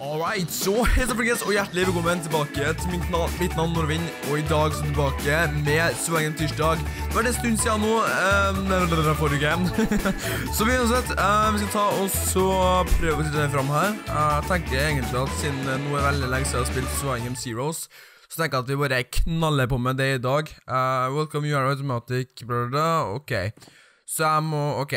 Alright, så så folkens, og hjertelig velkommen tilbake til mitt navn, mitt navn Norvin, og i dag så tilbake med Svengen tirsdag. Det var en stund siden nå, um, forrige game. så vi uansett, um, vi skal ta og så prøve å sitte frem her. Jeg tenker egentlig at siden nå er veldig lenge siden jeg har spilt Svengen Zeros, så tenker jeg at vi bare knaller på med det i dag. Uh, welcome, you are automatic, brother. Ok, så jeg må, ok.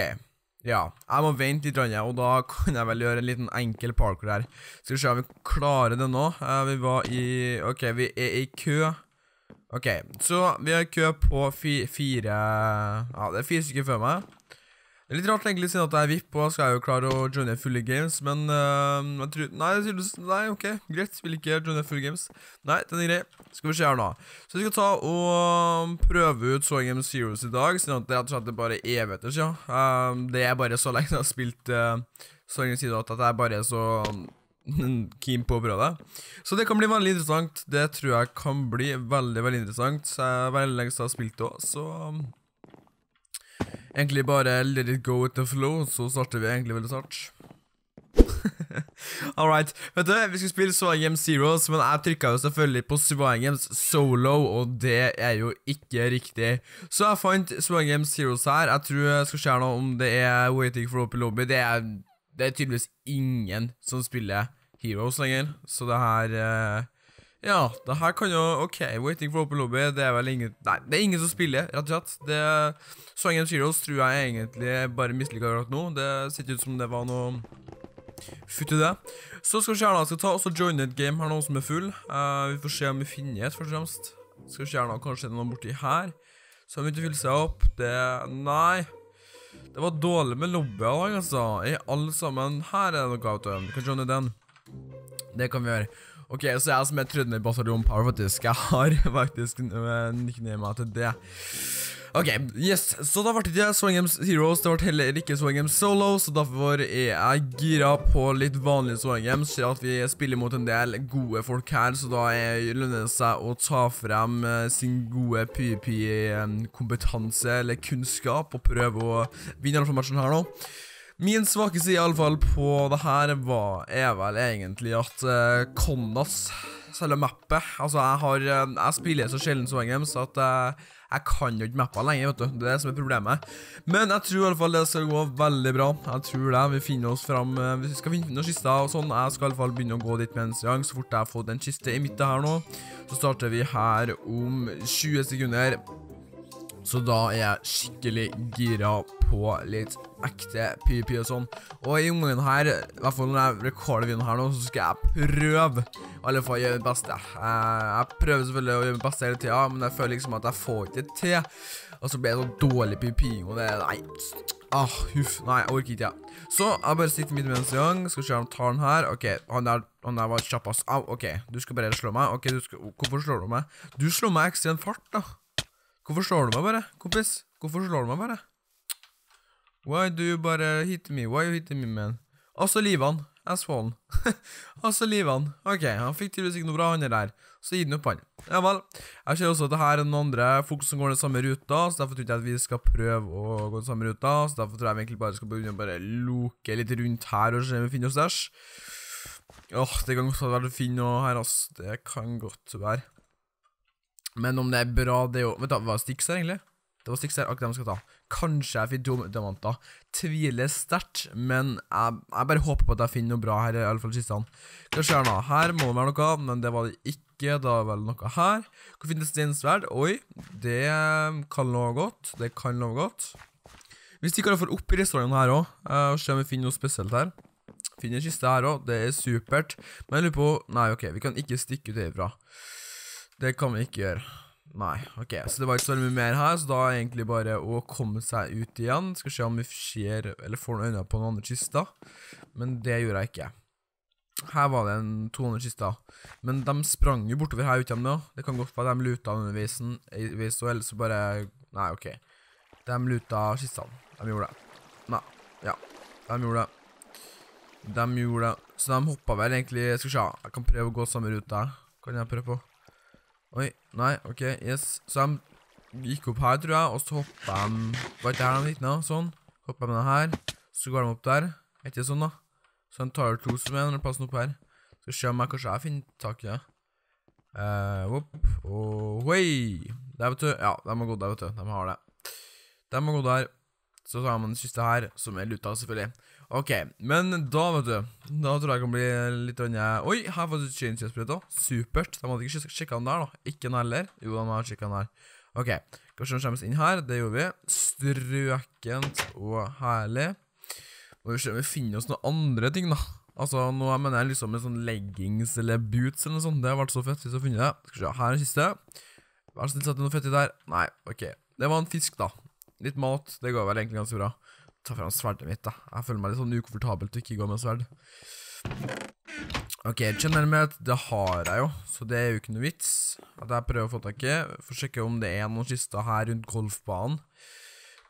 Ja, jeg må vente litt, og da kan jeg vel gjøre en liten enkel parkour her. Skal vi se om vi klarer det nå. Uh, vi var i Ok, vi er i kø. Ok, så vi har kø på fi, fire Ja, det er fire stykker før meg. Er litt rart egentlig siden at jeg er VIP, og skal jeg jo klare å joine fulle games, men uh, jeg tror Nei, jeg synes, nei, ok, greit. Vil ikke joine fulle games. Nei, den er grei. Skal vi se her nå. Så vi skal ta og prøve ut Soul Game Zeros i dag, siden at det rett og slett er bare evigheter siden. Um, det er bare så lenge jeg har spilt uh, Soul Game Zeros at jeg er bare så keen på å prøve det. Så det kan bli veldig interessant. Det tror jeg kan bli veldig, veldig interessant. Så jeg er veldig lenge siden jeg har spilt det òg, så Egentlig bare let it go with the flow, så starter vi egentlig veldig snart. Alright. Vet du, vi skal spille Swag Games Zeros, men jeg trykka jo selvfølgelig på Swag Games Solo, og det er jo ikke riktig. Så jeg fant Swag Games Zeros her. Jeg tror jeg skal se noe om det er Waiting for Open Lobby. Det er, det er tydeligvis ingen som spiller Heroes lenger, så det her eh, ja, det her kan jo OK, Waiting for Open Lobby, det er vel ingen Nei, det er ingen som spiller, rett og slett. Det Song of Zeros tror jeg egentlig bare mislykka akkurat nå. Det ser ut som det var noe futt i det. Så skal vi se her nå, jeg skal ta også joine et game her nå som er full. Uh, vi får se om vi finner et, først og fremst. Skal vi se her nå, kanskje det er noen borti her. Så har vi ikke fylle seg opp. Det Nei. Det var dårlig med lobbyer, altså. I alle sammen. Her er det noe, vet du. Vi kan joine den. Det kan vi gjøre. Ok, så jeg som er trønder i Bataljon Power, faktisk. Jeg har faktisk nicknamet til det. Ok, yes, så da ble det ikke Swing Games Heroes, det ble heller ikke Swing Games Solo, så derfor er jeg gira på litt vanlige Swing Games, at vi spiller mot en del gode folk her, så da lønner det seg å ta frem uh, sin gode PvP-kompetanse um, eller kunnskap, og prøve å vinne alle matchen her nå. Min svake side iallfall på det her var, er vel egentlig at uh, Kondas, selve mappet Altså, jeg har uh, Jeg spiller så sjelden så games at uh, jeg kan jo ikke mappa lenger, vet du. Det er det som er problemet. Men jeg tror i alle fall det skal gå veldig bra. Jeg tror det. Vi finner oss fram Vi skal finne noen kister og sånn. Jeg skal i alle fall begynne å gå dit med en gang. Så fort jeg har fått en kiste i midten her nå, så starter vi her om 20 sekunder. Så da er jeg skikkelig gira på litt ekte PVP og sånn. Og i omgangen her, i hvert fall når jeg rekorder videoen her nå, så skal jeg prøve i alle fall gjøre mitt beste. Eh, jeg prøver selvfølgelig å gjøre mitt beste hele tida, men jeg føler liksom at jeg får ikke til. Og så blir det så dårlig PVP, og det Nei. Ah, huff. Nei, jeg orker ikke. Ja. Så jeg bare sitter midt med en gang. Skal se om tar den her. OK, han der, han der var kjappest. Au, OK. Du skal bare slå meg. OK, du skal, hvorfor slår du meg? Du slår meg ekstremt fart, da. Hvorfor slår du meg bare, kompis? Hvorfor slår du meg bare? Why do you bare hit me? Why you hit me, man? Altså livet han. Assholen. altså livet han. Ok, han fikk tydeligvis ikke noe bra, han der. Så gi den opp, han. Ja vel. Jeg ser også at det her er noen andre folk som går den samme ruta, så derfor tror jeg at vi skal prøve å gå den samme ruta. Så derfor tror jeg vi egentlig bare skal begynne å bare loke litt rundt her og se om vi finner oss der. Åh, det kan godt være å finne noe her, ass. Det kan godt være. Men om det er bra, det er jo Vet du, hva Stix her, egentlig? Det var Stix her, akkurat de skal ta. Kanskje jeg fikk finner diamanter. Tviler sterkt, men jeg, jeg, bare håper på at jeg finner noe bra her, i alle fall kistene. Hva skjer nå? Her må det være noe, men det var det ikke. Da er vel noe her. Hvor finnes steinsverd? Oi, det kan love godt. Det kan love godt. Vi stikker iallfall opp i restauranten her òg, eh, og ser om vi finner noe spesielt her. Finner kiste her òg, det er supert. Men jeg lurer på Nei, OK, vi kan ikke stikke ut herfra. Det kan vi ikke gjøre. Nei, ok, så det var ikke så mye mer her, så da er det egentlig bare å komme seg ut igjen. Skal se om vi ser, eller får noen øyne på noen andre kister. Men det gjorde jeg ikke. Her var det en 200 kister. Men de sprang jo bortover her ute nå. Det kan godt være de luta undervis, og ellers så bare Nei, ok. De luta kistene. De gjorde det. Nei, ja. De gjorde det. De gjorde det. Så de hoppa vel egentlig Skal vi se, jeg kan prøve å gå samme ruta. Kan jeg prøve på? Oi, nei, ok, yes. Så de gikk opp her, tror jeg, og så hoppet de Var ikke her de gikk nå? Sånn. Hoppa de her. Så går de opp der. Er ikke sånn, da? Så de tar to som er når de passer opp her. Skal se om jeg kanskje jeg finner tak i det. Eh, hopp, og hoi! Der, vet du. Ja, de har gått der, vet du. De har det. De har gått der. Så tar man den siste her, som er luta, selvfølgelig. Ok, men da, vet du Da tror jeg det kan bli litt annet Oi, her får du fått et chain chest òg. Supert. De hadde ikke sjekka den der, da. Ikke den heller. Jo, de har sjekka den her. Ok, kanskje den kommer inn her. Det gjorde vi. Strøkent og herlig. Må vi se om vi finner oss noen andre ting, da. Altså, nå mener jeg liksom en sånn leggings eller boots eller noe sånt. Det har vært så fett hvis jeg har funnet det. Skal vi se, her er den siste. Vær så snill, sett noe fett i der. Nei, ok. Det var en fisk, da. Litt mat. Det går vel egentlig ganske bra. Ta fram sverdet mitt, da. Jeg føler meg litt sånn ukomfortabel å ikke gå med sverd. Ok, at det har jeg jo, så det er jo ikke noe vits at jeg prøver å få tak i. Får sjekke om det er noen kister her rundt golfbanen.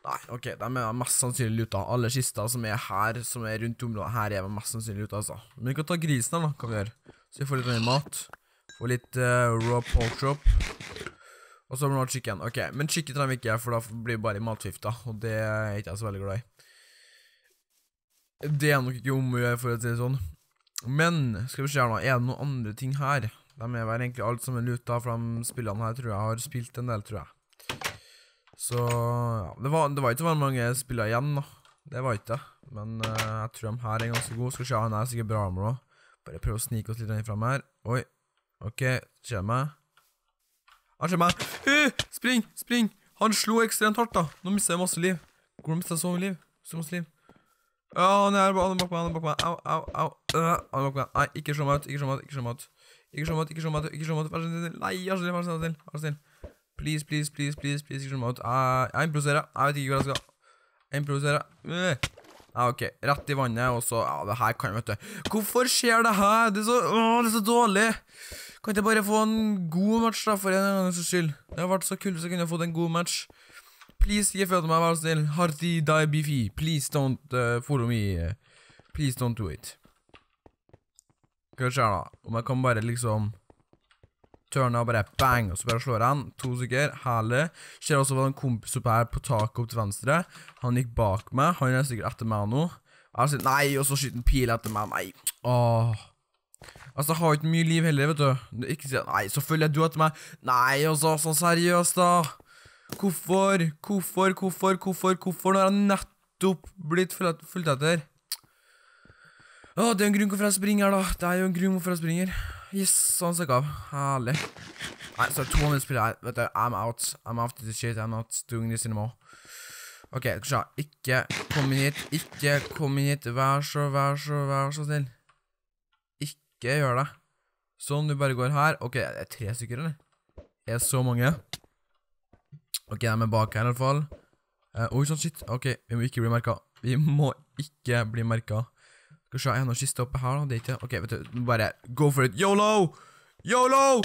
Nei, ok, de er mest sannsynlig luta. Alle kister som er her, som er rundt området her, er mest sannsynlig luta, altså. Men vi kan ta grisen her, da, kan vi gjøre. Så vi får litt mer mat. Får litt uh, raw pork chop. Og så blir det chicken. Ok, men chicken trenger vi ikke, for da blir det bare matforgifta, og det er ikke jeg så veldig glad i. Det er nok ikke om å gjøre, for å si det sånn. Men skal vi se her nå, er det noen andre ting her? De er vel egentlig alt som er luta, for de spillene her tror jeg har spilt en del, tror jeg. Så ja, det var, det var ikke så mange spillere igjen, da. Det var ikke det. Men uh, jeg tror de her er ganske gode. Skal vi se, han er sikkert bra armor òg. Bare prøve å snike oss litt fram her. Oi. OK, ser meg. Han ser meg. Uh, spring! Spring! Han slo ekstremt hardt, da. Nå mister jeg masse liv. Hvordan mister jeg så mye liv? Så masse liv. Ja, han er bak meg, han er bak meg. Au, au, au. Uh, han er bak meg. Nei, ikke slå meg ut, ikke slå meg ut, ikke slå meg ut. Ikke slå meg ut, ikke slå meg ut, ikke slå meg ut. Vær så snill. Nei, vær så snill, vær så snill. Vær. Please, please, please, please, please, ikke slå meg ut. Uh, jeg improviserer. Jeg vet ikke hvor jeg skal. Jeg improviserer. Uh. Ja, ok. Rett i vannet, og så Ja, det her kan vet du. Hvorfor skjer det her? Det er så, åh, det er så dårlig. Kan ikke jeg bare få en god match, da, for en gangs skyld? Det har vært så kult, så kunne fått en god match. Please, ikke følg meg, vær så snill. Harti die bifi. Please don't uh, follow me. Please don't do it. Hva skjer da? Om jeg kan bare liksom Tørne og bare bang, og så bare slår han. To stykker. Herlig. Ser også var en kompis oppe her på taket opp til venstre. Han gikk bak meg. Han er sikkert etter meg nå. Jeg sier nei, og så skyter en pil etter meg. Nei. Åh. Altså, jeg har ikke mye liv heller, vet du. Ikke si Nei, så jeg du etter meg. Nei, altså, sånn seriøst, da. Hvorfor, hvorfor, hvorfor, hvorfor, hvorfor Nå har jeg nettopp blitt fulgt etter? Å, det er en grunn hvorfor jeg springer, da. Det er jo en grunn hvorfor jeg springer. Yes, sånn stakk av. Herlig. Nei, så er det to minutter spiller her. Vet du, I'm out. I'm out of the shit. I'm not doing this anymore. Ok, skal vi se. Ikke kom inn hit. Ikke kom inn hit. Vær så, vær så, vær så snill. Ikke gjør det. Sånn, du bare går her. Ok, det er tre stykker, eller? Det er så mange. Ok, de er bak her i hvert fall. Uh, oi, sånn shit. Ok, vi må ikke bli merket. Vi må ikke bli merket. Skal se, jeg har noen kiste oppe her, da. Det er ikke Ok, vet du, bare go for it. Yolo! Yolo!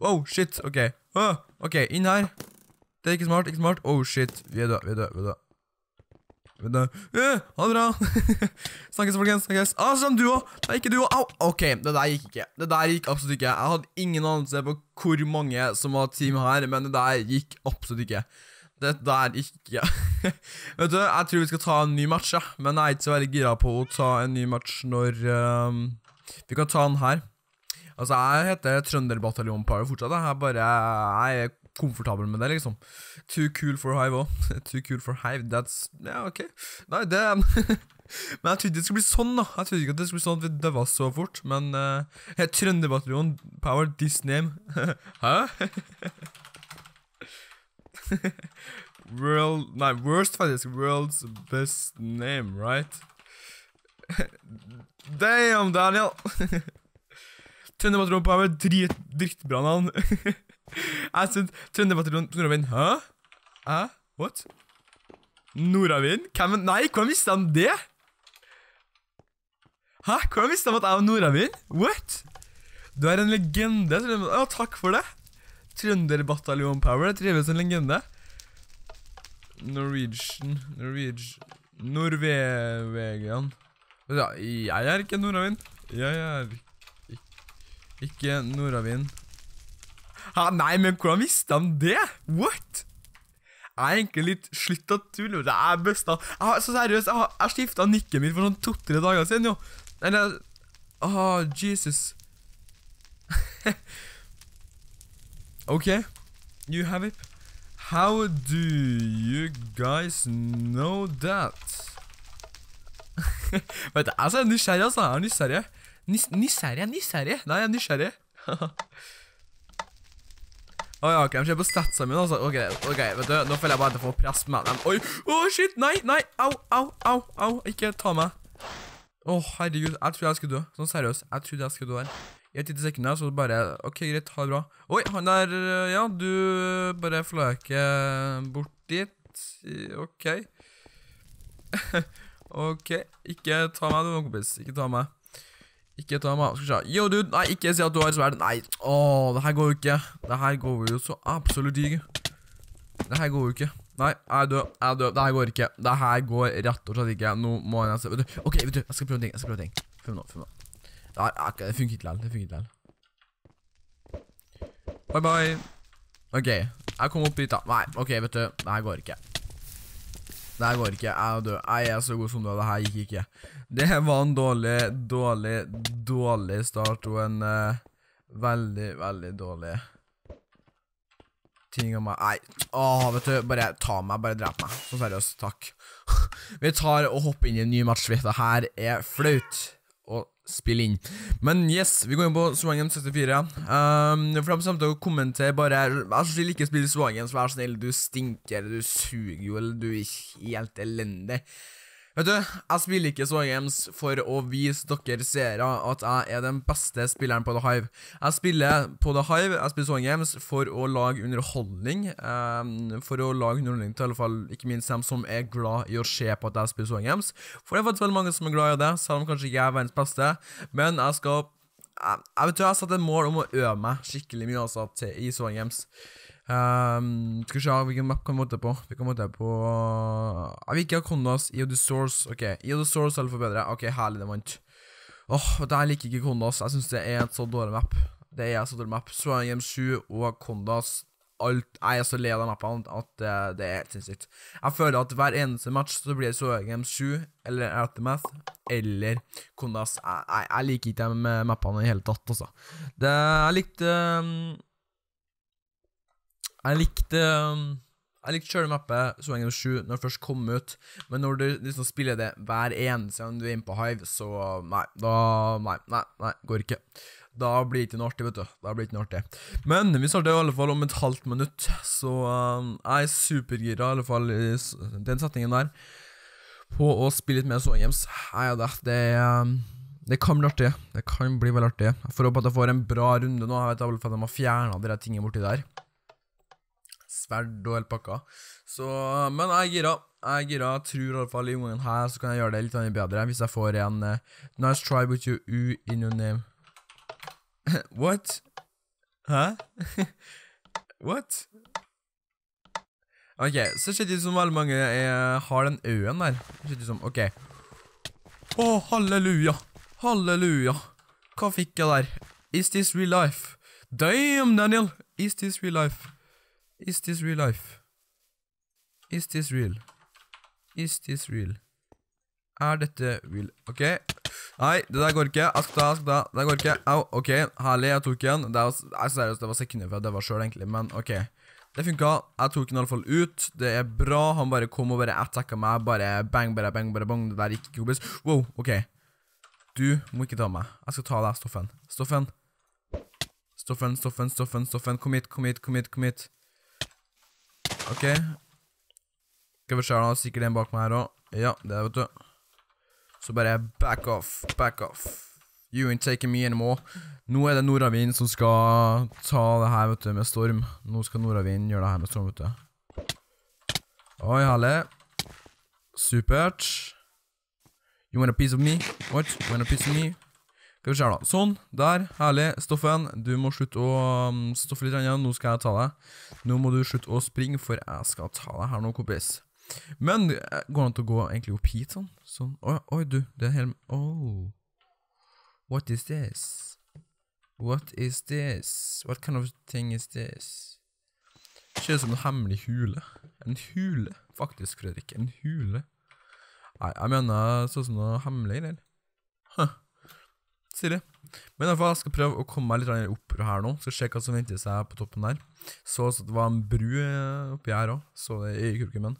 Oh, shit. Ok. Ok, inn her. Det er ikke smart, ikke smart. Oh, shit. Vi er død, vi er død, vi er døde. Vi da. Uh, ha det bra. snakkes, folkens. Snakkes. Ah, sånn, duo, òg. Nei, ikke duo. Au. Ok, det der gikk ikke. Det der gikk absolutt ikke. Jeg hadde ingen anelse på hvor mange som var team her, men det der gikk absolutt ikke. Det der gikk ikke Vet du, jeg tror vi skal ta en ny match, ja. men jeg er ikke så veldig gira på å ta en ny match når um, Vi kan ta den her. Altså, jeg heter Trønderbataljonen Power fortsatt. Jeg bare Jeg er komfortabel med det, liksom. Too cool for Hive òg. Too cool for Hive, that's Ja, ok. Nei, det Men jeg trodde det skulle bli sånn, da. Jeg trodde ikke at det skulle bli sånn at vi døva så fort. Men uh, Trønderbataljonen, Power, this name. Hæ? World Nei, worst faktisk. World's best name, right? Damn, Daniel! Trønderbataljonen Power, drit, drittbra navn. Jeg syns Trønderbataljon Nordavind Hæ? Hæ? What? Nordavind? Hvem Nei, hvordan visste han det? Hæ? Hvordan visste han at jeg var Nordavind? What? Du er en legende. Å, takk for det. Trønderbataljon Power. det trives en legende. Norwegian Norwegian Norvegian ja, Jeg er ikke nordavind. Jeg er ikke nordavind. Ha, nei, men hvordan visste han det? What? Jeg er egentlig litt slutt å tulle. Det er best av Så seriøst, jeg har, jeg skifta nikket mitt for sånn to-tre dager siden, jo. Eller Åh, oh, Jesus. ok. you have it. How do you guys know that? Vet du, altså, jeg er nysgjerrig, altså. Jeg er nysgjerrig. Nis nysgjerrig, nysgjerrig. Nei, jeg er nysgjerrig. Å ja, ok, de ser på statsa mine, altså. Ok, ok, vet du, nå føler jeg bare at jeg får press med dem. Oi, å shit, nei, nei, au, au, au, au, ikke ta meg. Å, herregud, jeg tror jeg skulle dø. Sånn seriøst, jeg trodde jeg skulle dø her. I et lite sekunder, så bare, ok, greit, ha det bra. Oi, han der, ja, du bare fløker bort dit. Ok. ok, ikke ta meg du, kompis, ikke ta meg. Ikke ta meg. Skal vi se. Yo, dude. Nei, ikke si at du har sverd. Nei. Åh, det her går jo ikke. Det her går jo så absolutt ikke. Det her går jo ikke. Nei, jeg er død. Jeg er død. Det her går ikke. Det her går rett og slett ikke. Nå må jeg se. Vet du. Ok, vet du. Jeg skal prøve ting. Jeg skal prøve ting. Prøv nå. Prøv nå. Det, her, det funker ikke lærlig. Det funker ikke lærlig. Bye, bye. Ok. Jeg kom opp dit da. Nei, ok, vet du. Det her går ikke. Det her går ikke. Jeg er død. Jeg er så god som død. Det her gikk ikke. Det var en dårlig, dårlig, dårlig start og en uh, veldig, veldig dårlig ting av meg. Nei, åh, vet du, bare ta meg, bare drep meg. Så seriøst, takk. vi tar og hopper inn i en ny match, vi. Det her er flaut spille inn. Men yes, vi går inn på Swangen 64. Um, for de kommer til å kommentere bare Jeg vil ikke spille Swangen, vær snill, du stinker, du suger jo, eller du er helt elendig. Vet du, jeg spiller ikke så games for å vise dere seere at jeg er den beste spilleren på The Hive. Jeg spiller på The Hive, jeg spiller så games for å lage underholdning. Um, for å lage underholdning til alle fall ikke minst dem som er glad i å se på at jeg spiller så games. For det er faktisk veldig mange som er glad i det, selv om kanskje ikke jeg er verdens beste. Men jeg skal Jeg, vet du, jeg har satt et mål om å øve meg skikkelig mye altså, i så games. Um, skal vi se hvilken map kan vi måtte på. Vi kan måtte på uh, Vi ikke har Kondas. Iodosaurus. Ok, Iodosaurus er litt for bedre. Ok, herlig, det vant. Åh, oh, Jeg liker ikke Kondas. Jeg syns det er et så dårlig map. Det er et så dårlig map. Swan Game 7 og Kondas alt Jeg er så lei av de mappene at det, det er helt sinnssykt. Jeg føler at hver eneste match så blir det Swan Game 7 eller Aftermath eller Kondas. Jeg, jeg, jeg liker ikke de mappene i hele tatt, altså. Det, jeg likte um, jeg likte um, jeg likte sjøl mappet var 7 når det først kom ut, men når du liksom spiller det hver eneste gang du er inne på Hive, så nei, da Nei, nei, nei, går ikke. Da blir det ikke noe artig, vet du. Da blir det ikke noe artig. Men vi starter i alle fall om et halvt minutt, så um, jeg er supergira, i alle fall i den settingen der, på å spille litt mer Song Games. Jeg er det. Det, um, det kan bli artig. Det kan bli veldig artig. Jeg får håpe at jeg får en bra runde nå. Jeg vet i alle fall at de har fjerna de tingene borti der sverd og hele pakka. Så, men jeg er gira. Jeg er gira. Jeg tror i alle fall i omgangen her så kan jeg gjøre det litt bedre hvis jeg får en uh, Nice try with your U in your name. What? Hæ? What? Ok, så ser det ut som veldig mange er, har den øen der. Det ser ut som, ok. Å, oh, halleluja. Halleluja. Hva fikk jeg der? Is this real life? Damn, Daniel. Is this real life? Is this real life? Is this real? Is this real? Er dette real? OK. Nei, det der går ikke. Jeg skal ta, da. Det der går ikke. Au. OK, herlig. Jeg tok den. Det var, jeg seriøst, det var sekunder før det var sjøl, egentlig, men OK. Det funka. Jeg tok den i alle fall ut. Det er bra. Han bare kom og bare attacka meg. Bare bang, bare bang, bare bang. Det der gikk ikke, kompis. Wow, OK. Du må ikke ta meg. Jeg skal ta deg, Stoffen. Stoffen. Stoffen, Stoffen, Stoffen, Stoffen. Kom hit, kom hit, kom hit, kom hit. OK. Skal vi se, da. Sikkert en bak meg her òg. Ja, det vet du. Så bare back off, back off. You ain't taking me anymore. Nå er det nordavind som skal ta det her vet du, med storm. Nå skal nordavind gjøre det her med storm, vet du. Oi, herlig. Supert. You want a piece of me? What? You want a piece of me? Skal vi se, da. Sånn. Der. Herlig. Stoffen, du må slutte å um, stoffe litt. Igjen. Nå skal jeg ta deg. Nå må du slutte å springe, for jeg skal ta deg her nå, kompis. Men eh, går det an å gå egentlig opp hit, sånn? sånn. Oi, oi, du. Det er helt Oh. What is this? What is this? What kind of thing is this? Ser ut som en hemmelig hule. En hule, faktisk, Fredrik. En hule. Nei, jeg mener sånn som noe hemmelig, eller? Huh. Siri, Men i fall, jeg skal prøve å komme meg litt opp her nå. Skal se hva som venter seg på toppen der. Så at det var en bru eh, oppi her òg. Så det i kurkumen.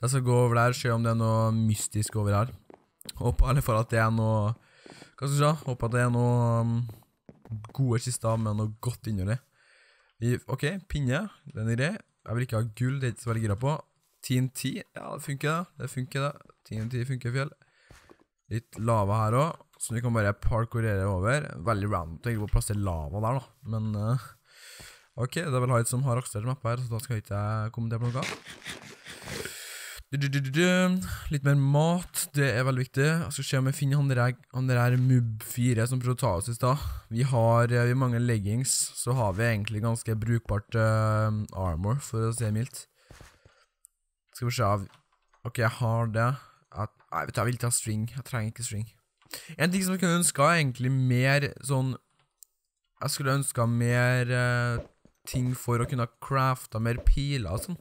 Jeg skal gå over der, se om det er noe mystisk over her. Håper i alle fall at det er noe Hva skal vi si? Håper at det er noe um, gode kister med noe godt inni. OK, pinne. Den er grei. Jeg vil ikke ha gull, det er ikke så veldig gira på. TNT, ja, det funker, det. Det funker, det. TNT funker, fjell. Litt lava her òg, som vi kan bare parkourere over. Veldig random å plassere lava der, da, men uh, OK, det er vel Hyde som har aksjonert mappa her, så da skal ikke jeg kommentere på noe. Du, du, du, Litt mer mat, det er veldig viktig. Jeg skal se om jeg finner han der, han der Mub4 som prøvde å ta oss i stad. Vi har vi mange leggings, så har vi egentlig ganske brukbart uh, armor, for å si det mildt. Skal vi se OK, jeg har det. Jeg, nei, vet du, jeg vil ikke ha string. Jeg trenger ikke string. En ting som jeg kunne ønska, er egentlig mer sånn Jeg skulle ønska mer uh, ting for å kunne crafta mer piler og sånn.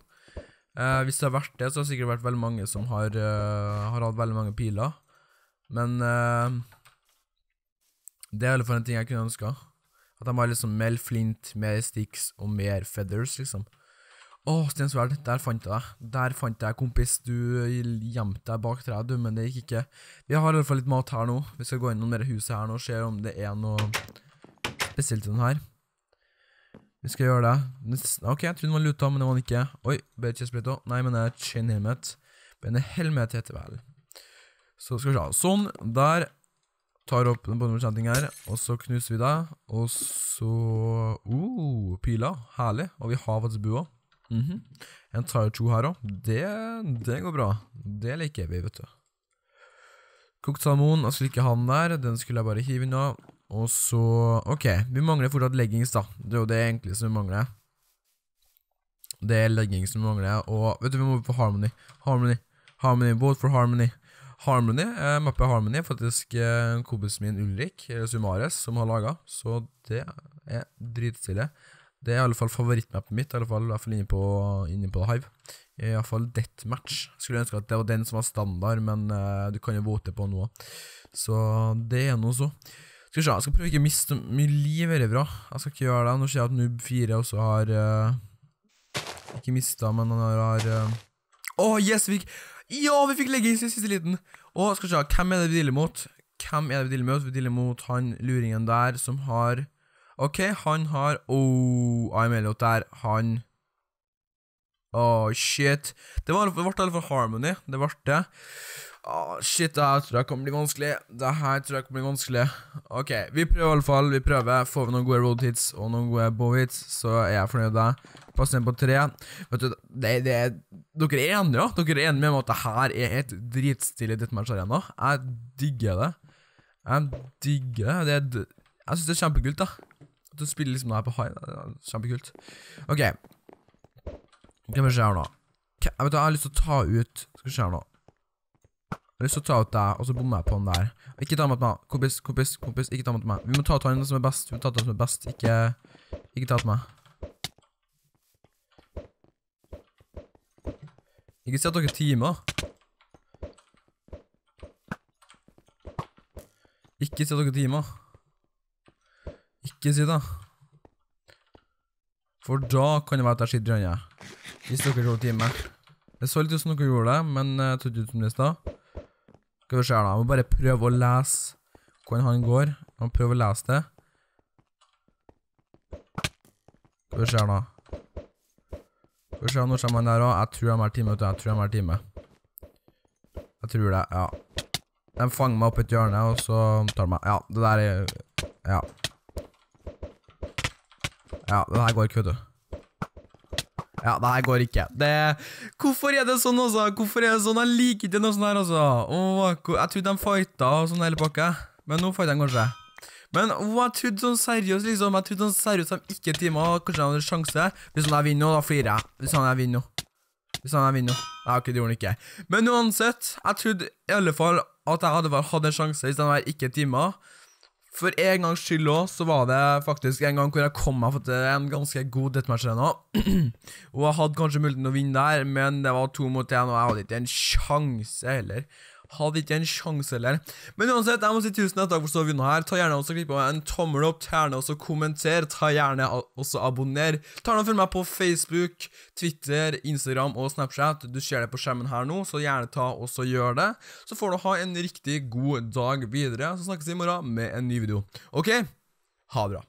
Uh, hvis det har vært det, så har det sikkert vært veldig mange som har, uh, har hatt veldig mange piler. Men det er i hvert fall en ting jeg kunne ønska. At de har liksom mer flint, mer sticks og mer feathers, liksom. Å, Stensverd, der fant jeg deg. Der fant jeg kompis. Du gjemte deg bak treet, du, men det gikk ikke. Vi har i hvert fall litt mat her nå. Vi skal gå inn innom dette huset her nå og se om det er noe spesielt i den her. Vi skal gjøre det. Ok, jeg trodde den var luta, men det var den ikke. Oi, chestplate òg. Nei, men det er chin helmet. Men det helmet heter vel. Så skal vi se. Sånn. Der. Tar opp den båndbeskjenting her, og så knuser vi det. Og så uh, Piler. Herlig. Og vi har faktisk bua. Mm -hmm. En Tire 2 her òg. Det, det, går bra. Det liker vi, vet du. Kokt salmon. Jeg skulle ikke ha den der. Den skulle jeg bare hive unna. Og så Ok, vi mangler fortsatt leggings, da. Det er jo det egentlig som vi mangler. Det er leggings vi mangler. Og vet du, vi må få Harmony. Harmony. Harmony. Vote for Harmony. Harmony, eh, mappe Harmony, faktisk eh, kompisen min Ulrik, eller Sumares, som har laga. Så det er dritstille. Det er i alle fall favorittmappen mitt, i alle fall, i alle fall inne på, inne på Hive. I alle fall Deathmatch. Skulle ønske at det var den som var standard, men uh, du kan jo vote på noe. Så det er noe så. Skal vi se, jeg skal prøve ikke å miste mye liv, er bra? Jeg skal ikke gjøre det. Nå ser jeg at Noob4 også har uh, Ikke mista, men han har Å, uh... oh, yes! Vi fikk Ja, vi fikk legge i siste liten! Og skal vi se, hvem er det vi dealer mot? Hvem er det vi dealer mot? Vi dealer mot han luringen der som har OK, han har Oh, I'm Elliot der. Han Oh, shit. Det, var, det ble i alle fall Harmony. Det ble det. Oh, shit, det her tror jeg kan bli vanskelig. Det her tror jeg kan bli vanskelig. OK, vi prøver i alle fall. Vi prøver. Får vi noen gode road hits og noen gode bow hits, så er jeg fornøyd med det. Pass inn på tre. Vet du, det, det, Dere er enige, ja? Dere er enige med meg at det her er et dritstilig Deathmatch-arena? Jeg digger det. Jeg digger det. det jeg syns det er kjempekult, da. Du spiller liksom her på high. Kjempekult. OK. Skal vi se her nå. Jeg vet du, jeg har lyst til å ta ut Skal vi se her nå. Jeg har lyst til å ta ut deg, og så bommer jeg på den der. Ikke ta mot meg. Kompis, kompis, kompis, ikke ta mot meg. Vi må ta ut han som er best. Vi må ta ut han som er best. Ikke Ikke ta ut meg. Ikke si at dere timer. Ikke si at dere timer. Ikke si det. For da kan det være at jeg sitter i øynene. Hvis dere tror time. Det så litt ut som dere gjorde det, men jeg tok ut som det i stad. Skal vi se her, da. Jeg må bare prøve å lese hvordan han går. Jeg må prøve å lese det. Skal vi se her, da. Skal vi se, nå kommer han der også. Jeg tror jeg har time, vet du. Jeg tror jeg har time. Jeg tror det, ja. De fanger meg opp et hjørne, og så tar de meg. Ja, det der er... Ja. Ja, det her går ikke, vet du. Ja, det her går ikke. Det Hvorfor er det sånn, altså? Hvorfor er det sånn? Jeg liker ikke noe sånt her, altså. Åh, jeg trodde de fighta og sånn hele pakka. Men nå fighter de kanskje. Men åh, jeg trodde sånn seriøst, liksom. Jeg trodde sånn seriøst de ikke timer, kanskje de hadde sjanse. Hvis han vinner nå, da flirer jeg. Hvis han vinner nå. Hvis han vinner nå. Nei, ok, det gjorde han ikke. Men uansett, jeg trodde i alle fall at jeg hadde hatt en sjanse hvis han var ikke timer. For en gangs skyld òg, så var det faktisk en gang hvor jeg kom meg til en ganske god deathmatch-arena. og jeg hadde kanskje muligheten å vinne der, men det var to mot én, og jeg hadde ikke en sjanse heller. Hadde ikke en sjanse heller. Men uansett, jeg må si tusen takk for at du her. Ta gjerne også klipp på en tommel opp, ta gjerne også kommenter, ta gjerne også abonner. Ta gjerne følg meg på Facebook, Twitter, Instagram og Snapchat. Du ser det på skjermen her nå, så gjerne ta også gjør det. Så får du ha en riktig god dag videre. Så snakkes vi i morgen med en ny video. OK? Ha det bra.